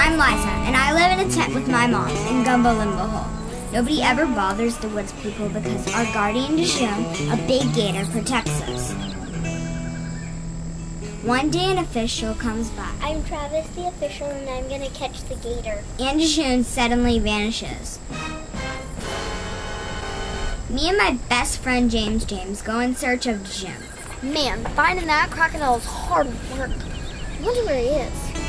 I'm Liza, and I live in a tent with my mom in Gumbo Limbo Hole. Nobody ever bothers the woods people because our guardian Dajun, a big gator, protects us. One day an official comes by, I'm Travis the official and I'm gonna catch the gator. and Dajun suddenly vanishes. Me and my best friend James James go in search of Jim. Man, finding that crocodile is hard work. I wonder where he is.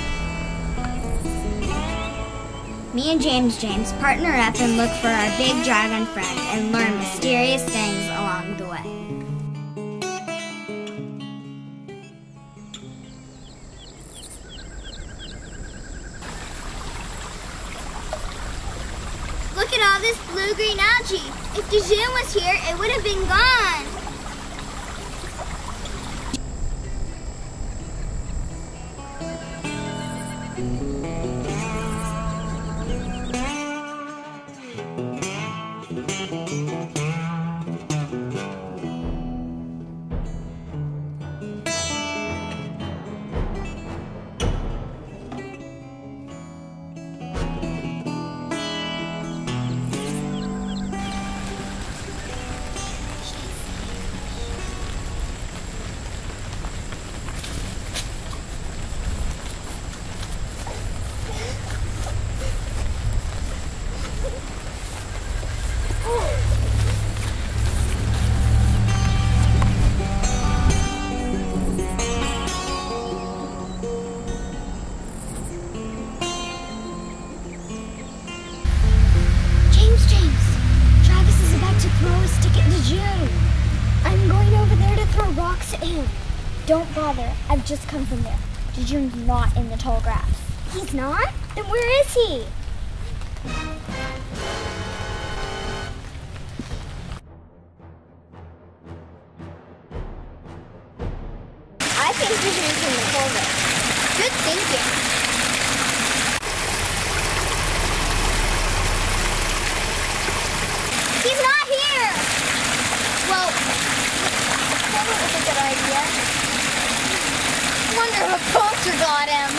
Me and James James partner up and look for our big dragon friend and learn mysterious things along the way. Look at all this blue-green algae. If the Dajun was here, it would have been gone. Don't bother. I've just come from there. Dajun's not in the tall grass. He's not? Then where is he? I think Dajun's in the culvert. Good thinking. He's not here! Well, was a good idea. Wonder if a poacher got him.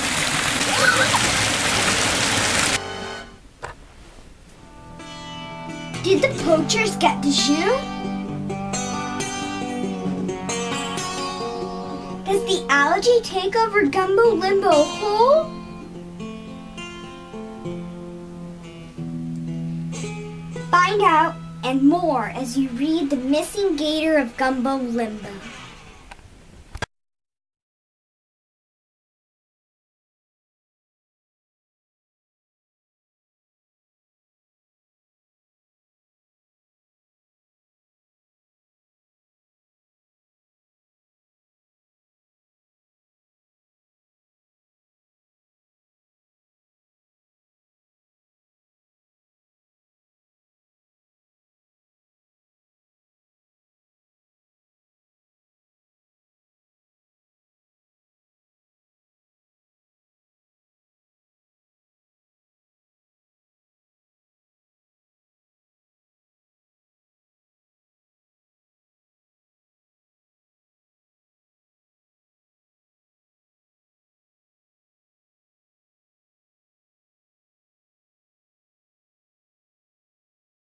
Did the poachers get Dajun? Does the algae take over Gumbo Limbo Hole? Find out and more as you read The Missing Gator of Gumbo Limbo.